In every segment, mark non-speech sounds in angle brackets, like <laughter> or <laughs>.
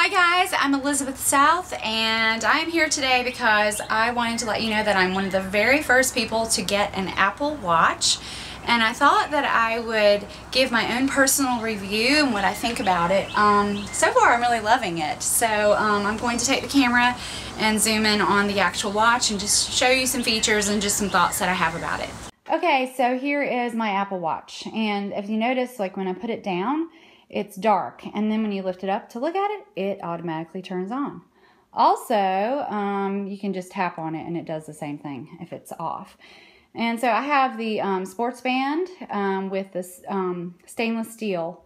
Hi guys, I'm Elizabeth South and I'm here today because I wanted to let you know that I'm one of the very first people to get an Apple Watch and I thought that I would give my own personal review and what I think about it. Um, so far I'm really loving it. So um, I'm going to take the camera and zoom in on the actual watch and just show you some features and just some thoughts that I have about it. Okay, so here is my Apple Watch and if you notice like when I put it down it's dark. And then when you lift it up to look at it, it automatically turns on. Also, um, you can just tap on it and it does the same thing if it's off. And so I have the um, sports band um, with this um, stainless steel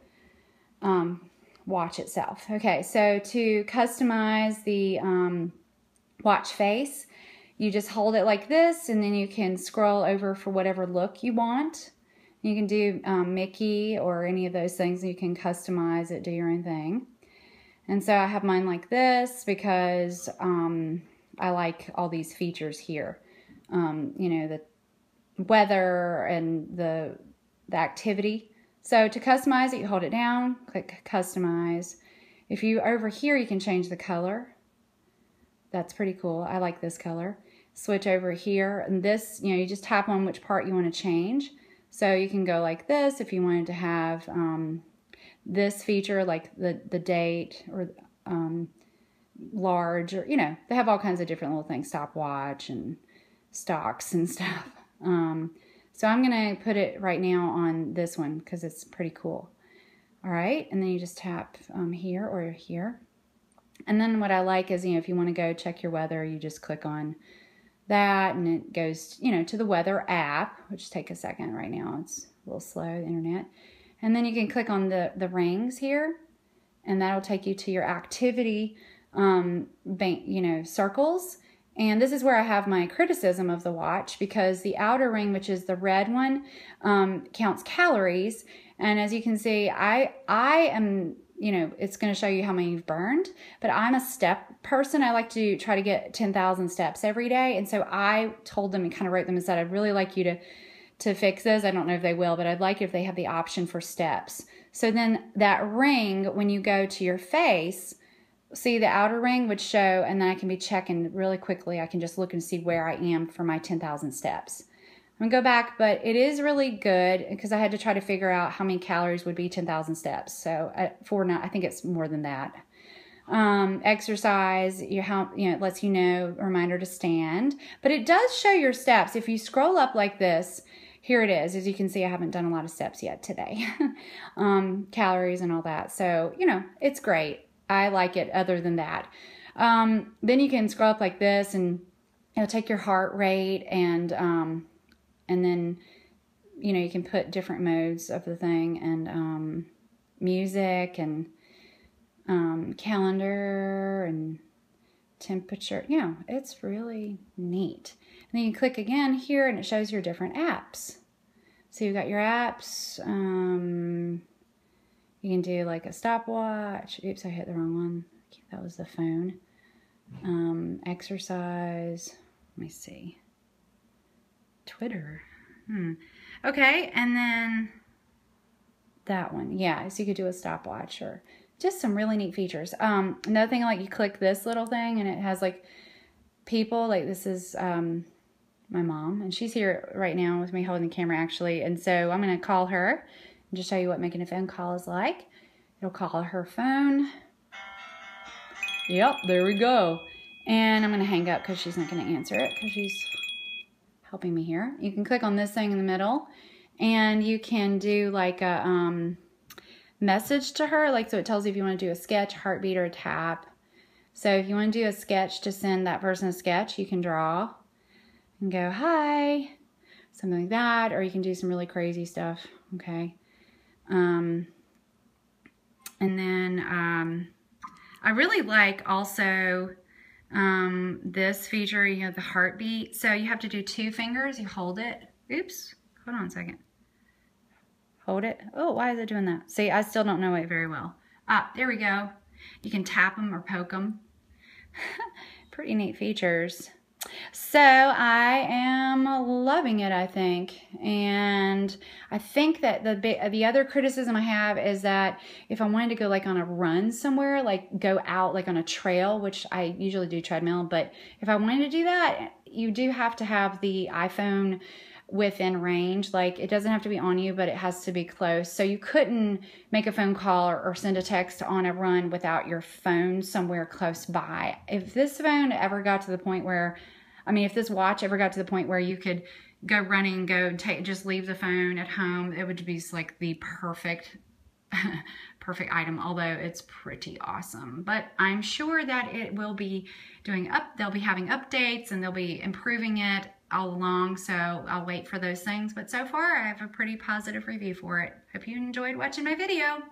um, watch itself. Okay, so to customize the um, watch face, you just hold it like this and then you can scroll over for whatever look you want. You can do um, Mickey or any of those things. You can customize it, do your own thing. And so I have mine like this because um, I like all these features here. Um, you know, the weather and the, the activity. So to customize it, you hold it down, click customize. If you over here, you can change the color. That's pretty cool. I like this color. Switch over here and this, you know, you just tap on which part you want to change. So you can go like this if you wanted to have um, this feature, like the, the date or um, large, or, you know, they have all kinds of different little things, stopwatch and stocks and <laughs> stuff. Um, so I'm going to put it right now on this one because it's pretty cool. All right, and then you just tap um, here or here. And then what I like is, you know, if you want to go check your weather, you just click on that and it goes, you know, to the weather app, which take a second right now. It's a little slow, the internet. And then you can click on the, the rings here and that'll take you to your activity, um, bank, you know, circles. And this is where I have my criticism of the watch because the outer ring, which is the red one, um, counts calories. And as you can see, I I am you know, it's going to show you how many you've burned. But I'm a step person. I like to try to get 10,000 steps every day. And so I told them and kind of wrote them and said, I'd really like you to, to fix this. I don't know if they will, but I'd like if they have the option for steps. So then that ring, when you go to your face, see the outer ring would show, and then I can be checking really quickly. I can just look and see where I am for my 10,000 steps. I'm gonna go back, but it is really good because I had to try to figure out how many calories would be 10,000 steps. So at uh, four, I think it's more than that. Um, exercise, you how you know it lets you know reminder to stand, but it does show your steps. If you scroll up like this, here it is. As you can see, I haven't done a lot of steps yet today, <laughs> um, calories and all that. So you know it's great. I like it. Other than that, um, then you can scroll up like this and it'll take your heart rate and um, and then you know you can put different modes of the thing and um, music and um, calendar and temperature. Yeah, it's really neat. And then you click again here and it shows your different apps. So you've got your apps um, you can do like a stopwatch. Oops i hit the wrong one. That was the phone. Um, exercise. Let me see Twitter. Hmm. Okay, and then that one. Yeah, so you could do a stopwatch or just some really neat features. Um, another thing, like you click this little thing and it has like people, like this is um, my mom, and she's here right now with me holding the camera actually. And so I'm going to call her and just show you what making a phone call is like. It'll call her phone. Yep, there we go. And I'm going to hang up because she's not going to answer it because she's helping me here. You can click on this thing in the middle and you can do like a um, message to her. Like, so it tells you if you want to do a sketch, heartbeat, or a tap. So if you want to do a sketch to send that person a sketch, you can draw and go, hi, something like that. Or you can do some really crazy stuff, okay? Um, and then um, I really like also um, this feature, you have the heartbeat. So you have to do two fingers. You hold it. Oops. Hold on a second. Hold it. Oh, why is it doing that? See, I still don't know it very well. Ah, there we go. You can tap them or poke them. <laughs> Pretty neat features. So I am loving it, I think. And I think that the the other criticism I have is that if I wanted to go like on a run somewhere, like go out like on a trail, which I usually do treadmill, but if I wanted to do that, you do have to have the iPhone within range. Like it doesn't have to be on you, but it has to be close. So you couldn't make a phone call or, or, send a text on a run without your phone somewhere close by. If this phone ever got to the point where, I mean, if this watch ever got to the point where you could go running, go take, just leave the phone at home, it would be like the perfect <laughs> perfect item although it's pretty awesome but i'm sure that it will be doing up they'll be having updates and they'll be improving it all along, so I'll wait for those things. But so far, I have a pretty positive review for it. Hope you enjoyed watching my video.